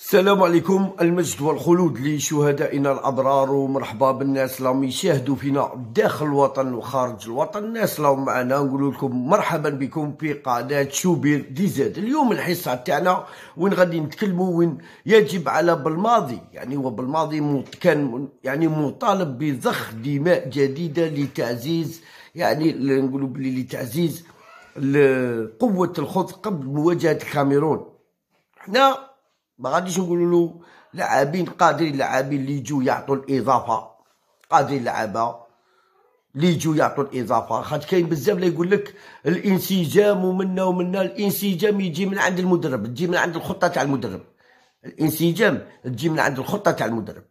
السلام عليكم. المجد والخلود لشهدائنا الابرار ومرحبا بالناس اللي يشاهدوا فينا داخل الوطن وخارج الوطن. الناس اللي معنا نقول لكم مرحبا بكم في قناة شوبير دي زاد. اليوم الحصة تاعنا وين غادي نتكلموا؟ وين يجب على بالماضي. يعني هو بالماضي كان يعني مطالب بضخ دماء جديدة لتعزيز يعني نقولوا بلي لتعزيز قوة الخوض قبل مواجهة الكاميرون حنا ما غاديش نقولوا له لاعبين قادرين لاعبين اللي يجوا يعطوا الإضافة. قادرين لعابه اللي يجوا يعطوا الإضافة. خاطر كاين بزاف اللي يقول لك الإنسجام ومنا ومنا الإنسجام يجي من عند المدرب تجي من عند الخطة تاع المدرب. الإنسجام تجي من عند الخطة تاع المدرب.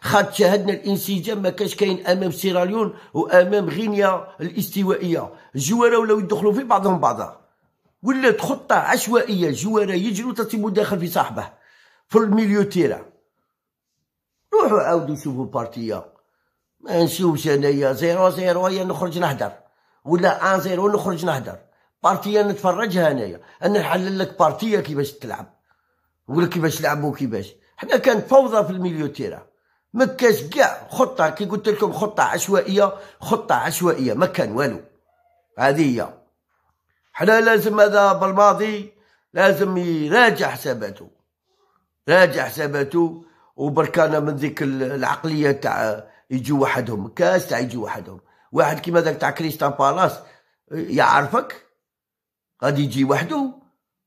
خاطر شاهدنا الإنسجام ما كاش كاين أمام سيراليون وأمام غينيا الاستوائية. الجوارة ولاو يدخلوا في بعضهم بعضا. ولات خطة عشوائية جوارة يجروا تصيبوا داخل في صاحبه. في ال milieu terrain روحوا عاودوا شوفوا بارتيا ما نشوفش أنايا. zéro zéro يا نخرج نهدر. ولا un zéro نخرج نهدر. بارتيا نتفرجها أنايا. أنا نحلل لك بارتيا كيفاش تلعب. لك كيفاش لعبوا كيفاش. حنا كانت فوضى في ال milieu terrain ما كاش كاع خطة. كي قلت لكم خطة عشوائية خطة عشوائية. ما كان والو. هذه هي. حنا لازم هذا بالماضي لازم يراجع حساباته. راجع حساباته وبركانا من ذيك العقلية تاع يجوا وحدهم كاس تاع يجوا وحدهم. واحد كيما ذاك تاع كريستان بالاس يعرفك؟ غادي يجي وحده؟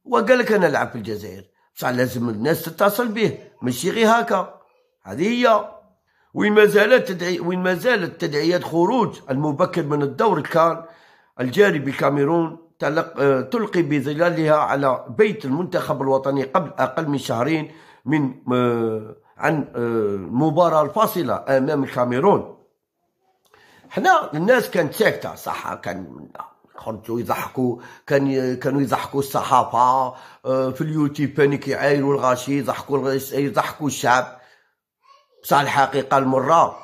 وقال لك أنا نلعب في الجزائر. بصح لازم الناس تتصل به ماشي غير هكا. هذه هي. وين ما زالت تدعي وين ما زالت تدعيات خروج المبكر من الدور كان الجاري بالكاميرون تلقي بظلالها على بيت المنتخب الوطني قبل أقل من شهرين. من آه، عن المباراة آه، الفاصلة أمام الكاميرون. حنا الناس كانت ساكتة صح كان خرجوا يضحكوا كان كانوا يضحكوا الصحافة آه، في اليوتيوب كانوا كيعايروا الغاشي يضحكوا يضحكوا الشعب. بصح الحقيقة المرة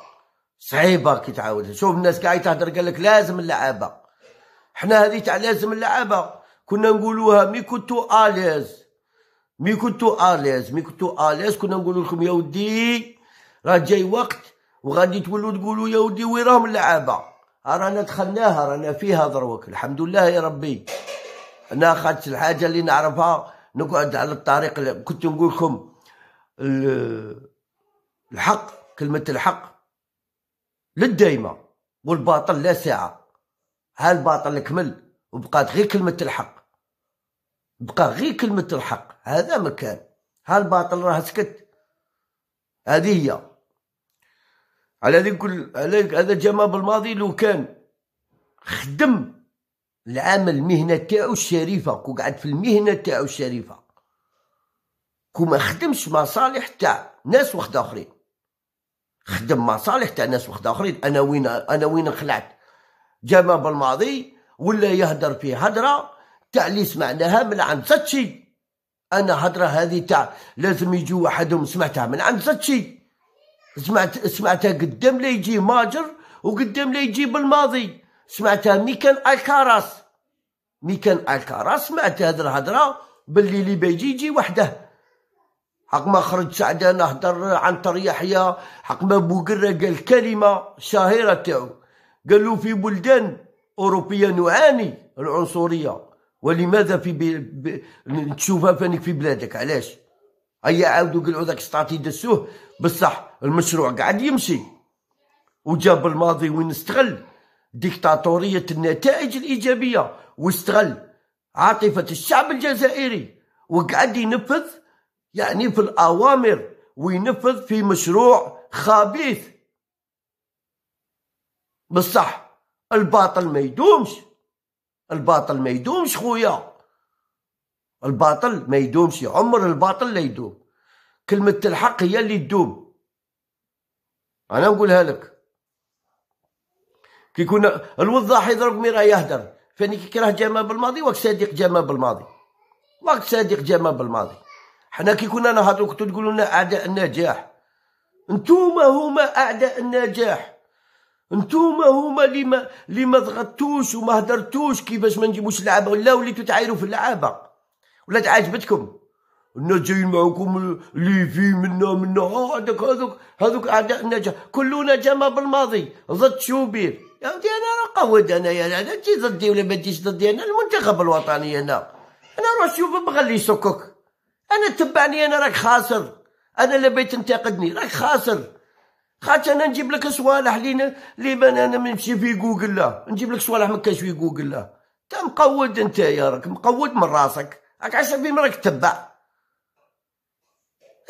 صعيبة كي تعاود. شوف الناس كاع تهدر قال لك لازم اللعابة. حنا هذه تاع لازم اللعابة. كنا نقولوها mais كنتو à l'aise. mais كنتو à l'aise mais كنتو à l'aise كنا نقول لكم يا ودي راه جاي وقت وغادي تولوا تقولوا يا ودي وين راهم اللعابه رانا دخلناها رانا فيها دروك الحمد لله يا ربي أنا اخذت الحاجة اللي نعرفها نقعد على الطريق كنت نقول لكم الحق كلمه الحق للدايمه والباطل لا ساعة. ها الباطل كمل. وبقات غير كلمة الحق. بقى غير كلمة الحق. هذا مكان. هالباطل راه سكت. هذه هي. على ذي كل هذا جمال الماضي لو كان خدم العمل المهنة تاعو الشريفة. كو قعد في المهنة تاعو الشريفة. كو ما خدمش مصالح تاع ناس وحدة آخرين. خدم مصالح تاع ناس وحدة آخرين. أنا وين أنا وين خلعت؟ جمال الماضي ولا يهدر في هدرة تاع اللي سمعناها من عند ساتشي أنا هضرة هذه تاع لازم يجي وحدهم سمعتها من عند ساتشي سمعت سمعتها قدام لا يجي ماجر وقدام لا يجي بالماضي. سمعتها ميكان ألكاراس. ميكان ألكاراس سمعت هذه الهضرة باللي اللي بيجي يجي وحده. حق ما خرج سعدان هدر عن يحيى حق ما بوقرة قال كلمة شهيرة تاعو. قالوا في بلدان أوروبية نعاني العنصرية. ولماذا في بي... تشوفها فانك في بلادك؟ علاش؟ هيا عاودوا قلعوا ذاك ستاتي دسوه. بصح المشروع قاعد يمشي. وجاب الماضي وين استغل؟ ديكتاتورية النتائج الإيجابية. واستغل. عاطفة الشعب الجزائري. وقعد ينفذ يعني في الأوامر. وينفذ في مشروع خبيث. بصح الباطل ما يدومش. الباطل ما يدومش خويا. الباطل ما يدومش عمر الباطل لا يدوم. كلمة الحق هي اللي تدوم. أنا نقولها لك. كي كنا الوضاح يضرب ميرا يهدر. فاني كي كره جمال بالماضي وقت صادق جمال بالماضي. وقت صادق جمال بالماضي. حنا كي كنا نهضروا كنتو تقولوا لنا أعداء النجاح انتوما هما أعداء النجاح انتوما هما اللي ما اللي ما ضغطتوش وما هدرتوش كيفاش ما نجيبوش اللعابه ولا وليتو تعايروا في اللعابة. ولا عجبتكم الناس جايين معكم ليفي منا منا. هذوك هذوك هذوك أعداء النجاح كلنا جمع بالماضي. ضد شوبير. يا ودي أنا راه قود أنا يا أنا تجي ضدي ولا ما تجيش ضدي. أنا المنتخب الوطني أنا. أنا روح شوف بغلي يسكك. أنا تبعني أنا راك خاسر. أنا اللي بيت تنتقدني راك خاسر. خاطر أنا نجيب لك صوالح لي لي أنا نمشي في جوجل لا. نجيب لك صوالح ما كاش في جوجل لا. انت مقود أنت يا راك مقود من راسك. راك عشان في راك تبع.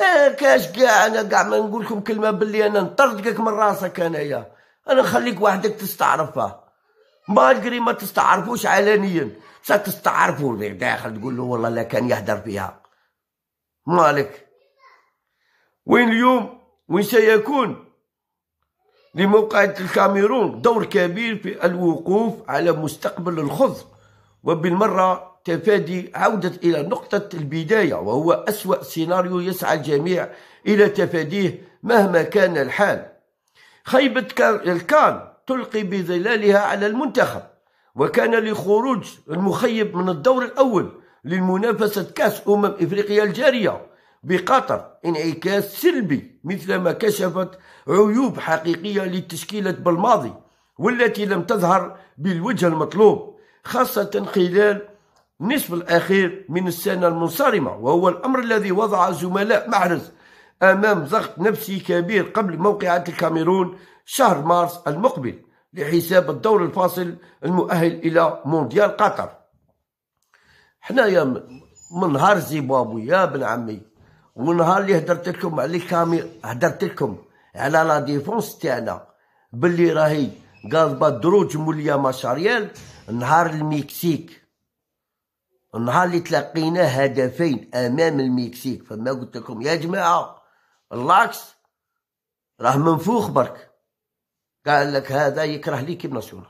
إيه كاش كاع أنا كاع ما نقول لكم كلمة باللي أنا نطردك من راسك أنايا. أنا نخليك وحدك تستعرفها مالقري ما تستعرفوش علنيا. بصح تستعرفوا داخل تقول له والله لا كان يهدر فيها. مالك؟ وين اليوم؟ وين سيكون؟ لموقعة الكاميرون دور كبير في الوقوف على مستقبل الخضر. وبالمرة تفادي عودة إلى نقطة البداية وهو أسوأ سيناريو يسعى الجميع إلى تفاديه مهما كان الحال. خيبة الكان تلقي بظلالها على المنتخب وكان لخروج المخيب من الدور الأول للمنافسة كأس أمم إفريقيا الجارية. بقطر انعكاس سلبي مثلما كشفت عيوب حقيقية للتشكيلة بالماضي والتي لم تظهر بالوجه المطلوب خاصة خلال النصف الأخير من السنة المنصرمة وهو الأمر الذي وضع زملاء محرز أمام ضغط نفسي كبير قبل موقعة الكاميرون شهر مارس المقبل لحساب الدور الفاصل المؤهل إلى مونديال قطر. حنايا من نهار زيمبابوي يا ابن عمي. ونهار اللي هدرت لكم على الكاميرا هدرت لكم على la défense تاعنا باللي راهي قاضبه دروج موليا مشاريال نهار المكسيك. النهار اللي تلقينا هدفين أمام المكسيك. فما قلت لكم يا جماعة اللاكس راه منفوخ برك. قال لك هذا يكره l'équipe nationale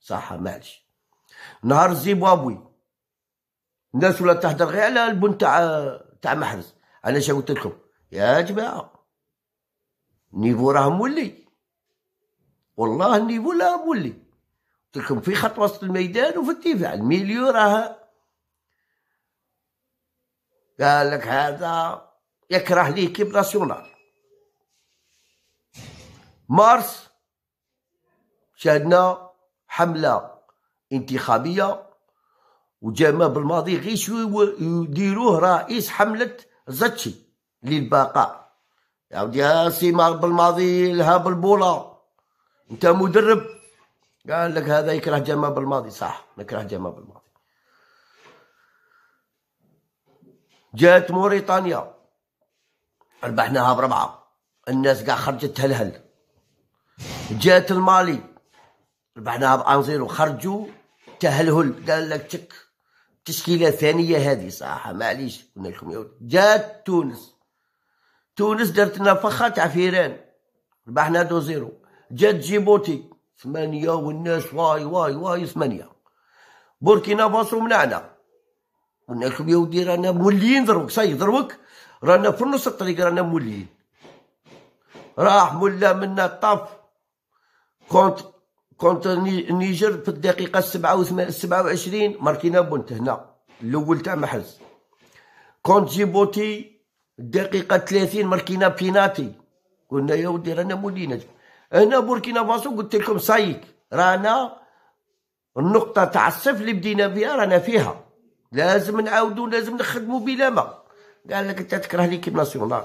صح معلش. نهار زيمبابوي. الناس ولا تهدر غير على البن تاع تاع محرز. شا قلت لكم؟ يا جماعة ال niveau راه مولي. والله ال niveau راه مولي. قلت لكم في خط وسط الميدان وفي الدفاع ال milieu راه قال لك هذا يكره l'équipe nationale. مارس شاهدنا حملة انتخابية وجاما بالماضي غير شو يديروه رئيس حملة زتشي ودي سي بالماضي لها بالبولا. انت مدرب. قال لك هذا يكره جاما بالماضي. صح نكره جاما بالماضي. جات موريتانيا. ربحناها بربعة. الناس قاع خرجت تهلهل جات المالي. ربحناها ب un zéro خرجوا تهلهل. قال لك تك تشكيلة ثانية هذه صراحة معليش قلنا لكم جات تونس. تونس درت لنا فخه تاع فيران ربحنا deux zéro. جات جيبوتي. ثمانية والناس واي واي واي ثمانية. بوركينا فاسو منعنا. قلنا لكم يا ودي رانا موليين دروك. صاي دروك؟ رانا في نص الطريق رانا موليين. راح ملا منا طاف كونت كونت النيجر في الدقيقة السبعة وعشرين ماركينا بونت هنا الأول تاع محرز كونت جيبوتي الدقيقة ثلاثين ماركينا بيناتي. قلنا يا ودي رانا مولينا. هنا بوركينا فاسو قلت لكم صايك. رانا النقطة تاع الصفر اللي بدينا فيها رانا فيها. لازم نعاودو لازم نخدمو بلا ما. قال لك أنت تكره ليكيب ناسيونال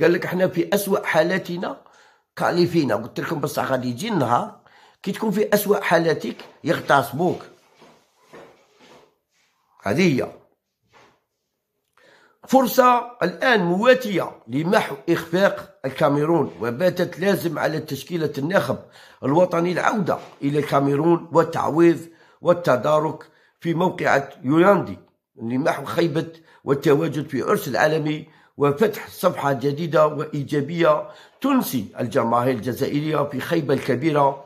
قال لك إحنا في اسوء حالاتنا كاليفينا. قلت لكم بصح غادي يجي النهار. كي تكون في اسوء حالاتك يغتصبوك. هذه هي. فرصة الآن مواتية لمحو إخفاق الكاميرون وباتت لازم على تشكيلة الناخب الوطني العودة إلى الكاميرون والتعويض والتدارك في موقعة يولاندي لمحو خيبة والتواجد في عرس العالمي وفتح صفحة جديدة وإيجابية تنسي الجماهير الجزائرية في خيبة الكبيرة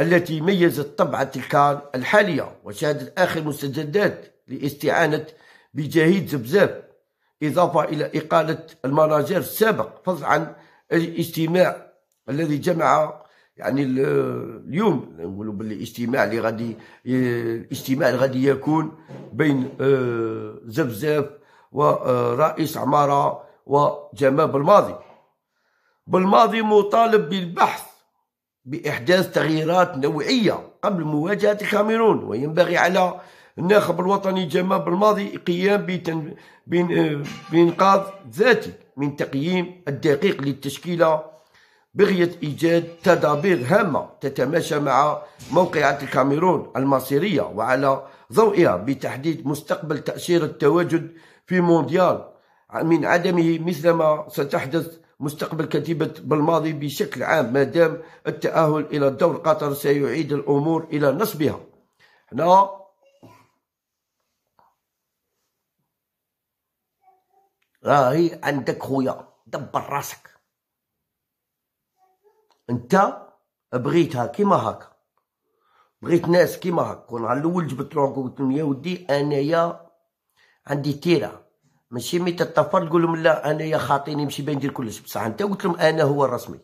التي ميزت طبعة الكان الحالية وشهدت آخر مستجدات لاستعانة بجهيد زبزاب إضافة إلى إقالة المناجر السابق فضلا عن الاجتماع الذي جمع يعني اليوم نقولوا باللي الاجتماع اللي غادي الاجتماع اللي غادي يكون بين آه، زبزاف ورئيس عمارة وجمال بالماضي. بالماضي مطالب بالبحث بإحداث تغييرات نوعية قبل مواجهة الكاميرون وينبغي على الناخب الوطني جمال بالماضي قيام بإنقاذ ذاتي من تقييم الدقيق للتشكيلة بغية إيجاد تدابير هامة تتماشى مع موقعة الكاميرون المصيرية وعلى ضوئها بتحديد مستقبل تأشيرة التواجد في مونديال من عدمه مثلما ستحدث مستقبل كتيبة بالماضي بشكل عام ما دام التأهل إلى دور قطر سيعيد الأمور إلى نصبها. هنا راهي عندك خويا دبر راسك. انت بغيتها كيما هكا. بغيت ناس كيما هكا. كون على الأول جبت لهم قلت لهم يا ودي أنايا عندي تيرة. ماشي مي تطفر تقول لهم لا انايا خاطيني نمشي بين ندير كلش. بصح أنت قلت لهم أنا هو الرسمي.